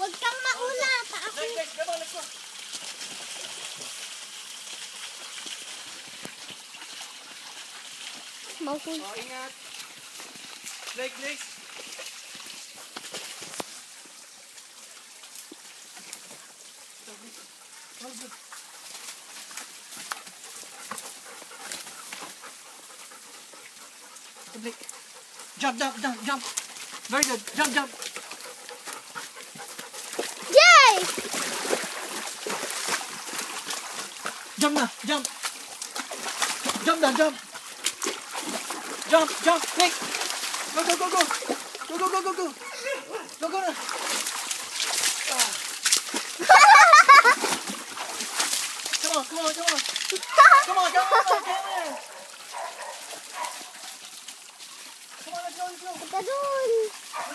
Huwag kang mauna. Taas. Next, next, come on, let's go. Mahul. Oh, ingat. Next, next. Jump, jump, jump, jump. Very good. Jump, jump. Jump now, jump. Jump na, jump. Jump, jump, quick. Go, go, go, go. Go, go, go, go, go. Go, go now. Ah. Come on, come on, come on. Come on, come on, come on. Come on, let's go, let's go.